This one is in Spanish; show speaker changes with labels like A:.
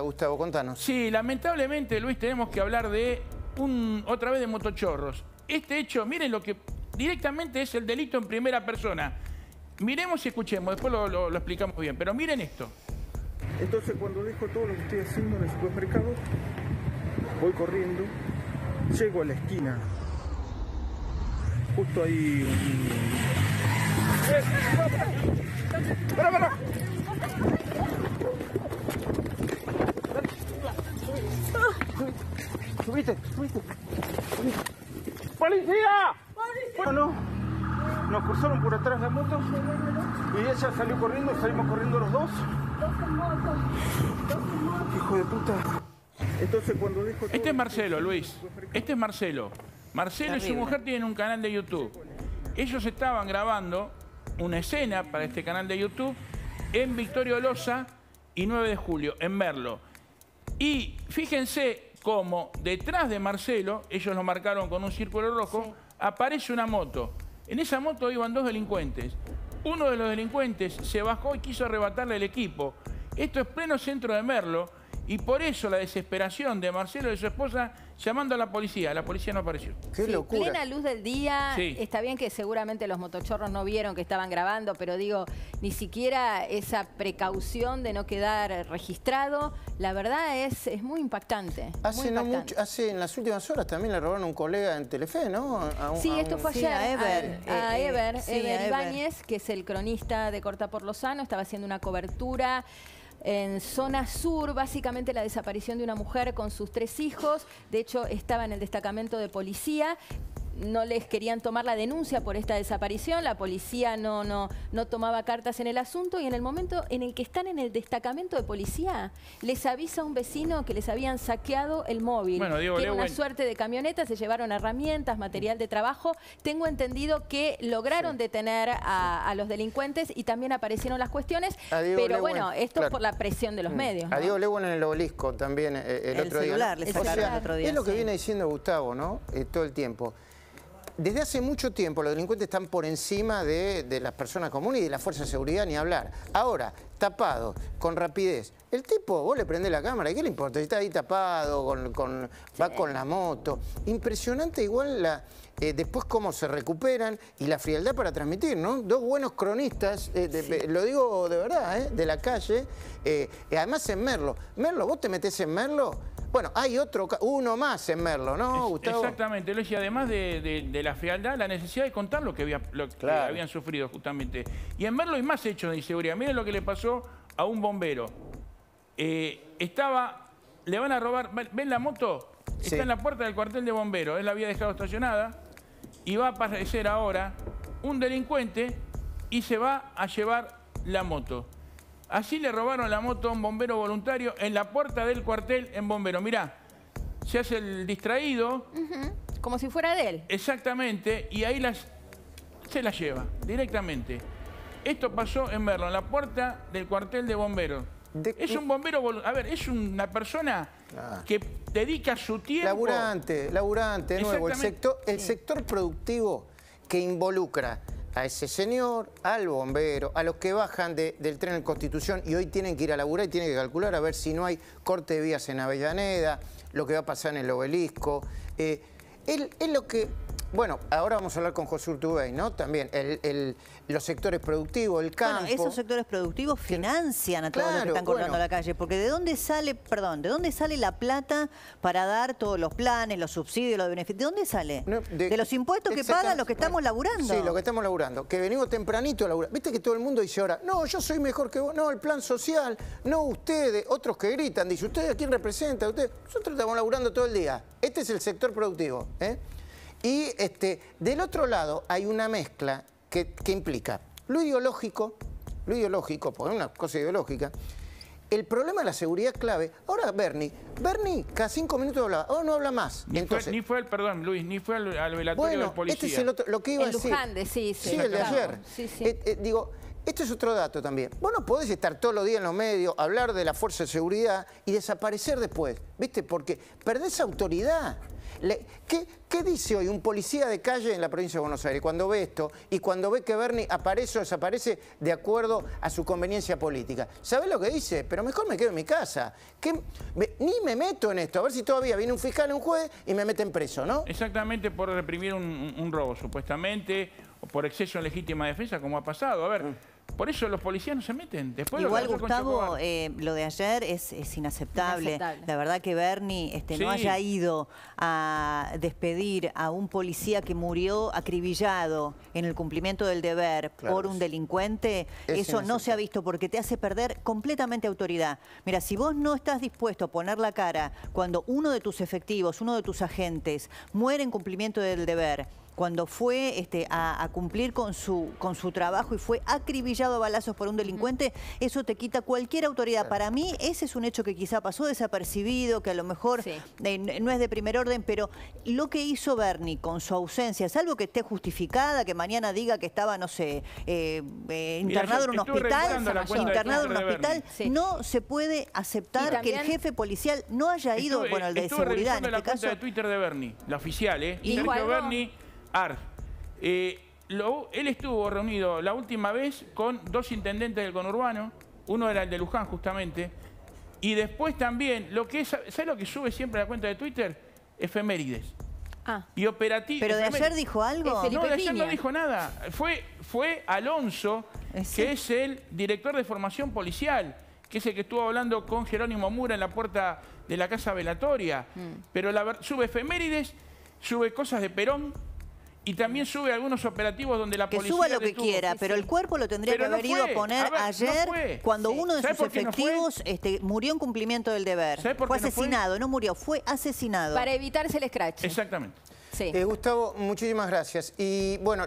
A: Gustavo, contanos.
B: Sí, lamentablemente, Luis, tenemos que hablar de un otra vez de motochorros. Este hecho, miren lo que directamente es el delito en primera persona. Miremos y escuchemos, después lo, lo- lo explicamos bien, pero miren esto.
C: Entonces cuando dejo todo lo que estoy haciendo en el supermercado, voy corriendo, llego a la esquina. Justo ahí un...
A: ¿Subiste? ¿Subiste?
C: ¡Policía! Bueno, cruzaron por atrás la moto y ella salió corriendo, salimos corriendo los dos. Hijo de puta. Entonces cuando todo
B: Este es Marcelo, Luis. Este es Marcelo. Marcelo y su mujer tienen un canal de YouTube. Ellos estaban grabando una escena para este canal de YouTube en Victorio Loza y 9 de julio, en Merlo. Y fíjense cómo detrás de Marcelo, ellos lo marcaron con un círculo rojo, aparece una moto. En esa moto iban dos delincuentes. Uno de los delincuentes se bajó y quiso arrebatarle el equipo. Esto es pleno centro de Merlo y por eso la desesperación de Marcelo y de su esposa llamando a la policía. La policía no apareció.
A: Qué
D: Sí,
A: locura.
D: Plena luz del día.
B: Sí.
D: Está bien que seguramente los motochorros no vieron que estaban grabando, pero digo, ni siquiera esa precaución de no quedar registrado, la verdad es, es muy impactante.
A: Hace,
D: muy
A: no
D: impactante.
A: mucho, hace en las últimas horas también le robaron a un colega en Telefe, ¿no? A un-
D: Sí,
A: a
D: esto fue
E: Sí,
D: ayer.
E: a Ever,
D: A, a
E: eh, eh,
D: Ever. Ibáñez, que es el cronista de Corta por Lozano, estaba haciendo una cobertura en zona sur, básicamente la desaparición de una mujer con sus tres hijos. De hecho, estaba en el destacamento de policía. No les querían tomar la denuncia por esta desaparición, la policía no, no, no tomaba cartas en el asunto y en el momento en el que están en el destacamento de policía, les avisa un vecino que les habían saqueado el móvil.
B: Bueno, Diego
D: que era una suerte de camioneta, se llevaron herramientas, material de trabajo. Tengo entendido que lograron detener a, a los delincuentes y también aparecieron las cuestiones. Pero
A: Lewen,
D: bueno, esto
A: claro.
D: es por la presión de los medios.
A: A
D: ¿no?
A: Diego Lewen en el obelisco también eh, el,
E: El
A: otro día. ¿no?
E: le
A: O
E: sacaron
A: sea,
E: el otro día,
A: Es lo que
E: sí.
A: viene diciendo Gustavo, ¿no? Eh, todo el tiempo. Desde hace mucho tiempo los delincuentes están por encima de, de las personas comunes y de la fuerza de seguridad, ni hablar. Ahora, tapado, con rapidez. El tipo, vos le prendés la cámara, ¿y qué le importa? Si está ahí tapado, con, con- va con la moto. Impresionante igual la, eh, después cómo se recuperan y la frialdad para transmitir, ¿no? Dos buenos cronistas, eh, de- lo digo de verdad, ¿eh? de la calle, además en Merlo. Merlo, vos te metés en Merlo, bueno, hay otro, uno más en Merlo, ¿no, Gustavo?
B: Exactamente, Luis, y además de, de- de la frialdad, la necesidad de contar lo que, había, lo que
A: Claro.
B: habían sufrido justamente. Y en verlo hay más hechos de inseguridad. Miren lo que le pasó a un bombero. Eh, estaba, le van a robar, ¿ven la moto?
A: Sí.
B: Está en la puerta del cuartel de bomberos, él la había dejado estacionada y va a aparecer ahora un delincuente y se va a llevar la moto. Así le robaron la moto a un bombero voluntario en la puerta del cuartel en bombero. Mirá, se hace el distraído,
D: Como si fuera de él.
B: exactamente, y ahí las, se la lleva directamente. Esto pasó en Merlo, en la puerta del cuartel de bomberos.
A: De-
B: es un bombero, a ver, es una persona
A: Ah.
B: que dedica su tiempo.
A: Laburante, laburante, de nuevo. El sector, el sector productivo que involucra a ese señor, al bombero, a los que bajan de- del tren en Constitución y hoy tienen que ir a laburar y tienen que calcular a ver si no hay corte de vías en Avellaneda, lo que va a pasar en el obelisco. Eh, es lo que... Bueno, ahora vamos a hablar con José Urtubey, ¿no? También el- el- los sectores productivos, el campo.
E: Bueno, esos sectores productivos financian a todos los que están cortando
A: bueno.
E: la calle, porque ¿de dónde sale, perdón, de dónde sale la plata para dar todos los planes, los subsidios, los beneficios? ¿De dónde sale?
A: No,
E: de, los impuestos que pagan los que estamos laburando.
A: Sí, lo que estamos laburando. Que venimos tempranito a laburar. Viste que todo el mundo dice ahora, no, yo soy mejor que vos. No, el plan social. No, ustedes. Otros que gritan. Dice, ¿ustedes a quién representan? Ustedes. Nosotros estamos laburando todo el día. Este es el sector productivo. ¿eh? Y este, del otro lado hay una mezcla que, que implica lo ideológico, lo ideológico, porque es una cosa ideológica, el problema de la seguridad es clave. Ahora Bernie, Bernie cada cinco minutos habla, ahora no habla más.
B: Ni,
A: Entonces,
B: fue, ni fue el, perdón, Luis, ni fue al, al velatorio
A: bueno,
B: del policía.
A: este es el otro, lo que iba a decir.
D: Luján, sí, sí,
A: Sí, el de ayer.
D: Sí, sí.
A: Eh, eh, digo, este es otro dato también. Vos no podés estar todos los días en los medios, hablar de la fuerza de seguridad y desaparecer después, ¿viste? Porque perdés autoridad. ¿qué, qué dice hoy un policía de calle en la provincia de Buenos Aires cuando ve esto y cuando ve que Bernie aparece o desaparece de acuerdo a su conveniencia política? ¿Sabés lo que dice? Pero mejor me quedo en mi casa. ¿Qué- me- ni me meto en esto, a ver si todavía viene un fiscal un juez y me meten preso, ¿no?
B: Exactamente por reprimir un robo, supuestamente, o por exceso en legítima defensa, como ha pasado. A ver,
A: Mm.
B: Por eso los policías no se meten. Después
E: Igual, Gustavo, eh, lo de ayer es, es inaceptable.
D: Inaceptable.
E: La verdad que Bernie este, no haya ido a despedir a un policía que murió acribillado en el cumplimiento del deber
A: Claro,
E: por un delincuente,
A: es
E: eso no se ha visto porque te hace perder completamente autoridad. Mira, si vos no estás dispuesto a poner la cara cuando uno de tus efectivos, uno de tus agentes muere en cumplimiento del deber, cuando fue este, a, a cumplir con su, con su trabajo y fue acribillado a balazos por un delincuente, eso te quita cualquier autoridad. Para mí, ese es un hecho que quizá pasó desapercibido, que a lo mejor
D: Sí.
E: eh, no es de primer orden, pero lo que hizo Bernie con su ausencia, salvo que esté justificada, que mañana diga que estaba, no sé, eh, eh, internado en un hospital, internado en un hospital.
D: Sí.
E: no se puede aceptar
D: Y
E: que el jefe policial no haya ido,
B: Estuve-
E: bueno, el de seguridad en este
B: la
E: caso.
B: de Twitter de Bernie, la oficial, ¿eh?
D: Dijo
B: Sergio. Bernie Ar. Eh, lo- él estuvo reunido la última vez con dos intendentes del conurbano, uno era el de Luján justamente, y después también, lo que es, ¿sabes lo que sube siempre a la cuenta de Twitter? Efemérides.
D: Ah,
B: Y operativo.
E: Pero de ayer dijo algo.
D: Felipe
B: No, de ayer no dijo nada. Fue, fue Alonso,
E: Eh, sí.
B: que es el director de formación policial, que es el que estuvo hablando con Jerónimo Mura en la puerta de la casa velatoria.
E: Mm.
B: Pero la, sube efemérides, sube cosas de Perón y también sube algunos operativos donde la
E: Que
B: policía
E: suba lo que
B: detuvo-
E: quiera,
D: Sí,
E: pero el cuerpo lo tendría
B: Pero
E: que
B: no
E: haber ido a poner
B: A ver, no
E: ayer
B: fue.
E: cuando
D: Sí.
E: uno de
B: ¿Sabe
E: sus
B: qué no
E: efectivos este, murió en cumplimiento del deber.
B: ¿Sabe por
E: Fue
B: qué no fue?
E: asesinado, no murió, fue asesinado.
D: para evitarse el scratch.
B: Exactamente.
D: Sí.
A: Eh, Gustavo, muchísimas gracias. Y bueno,